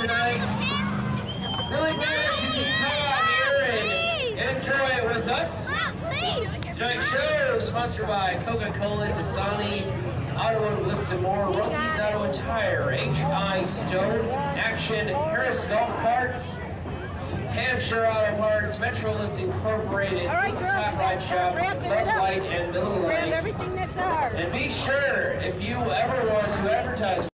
tonight. Really glad you can come out here and enjoy it with us. Tonight's show is sponsored by Coca-Cola, Dasani, Ottawa Lifts and More, Rookies Ottawa Tire, H.I. Stone, Action, Harris Golf Carts, Hampshire Auto Parts, Metro Lift Incorporated, All right, Spotlight Shop, Bud Light, and Miller Lite. And be sure, if you ever want to advertise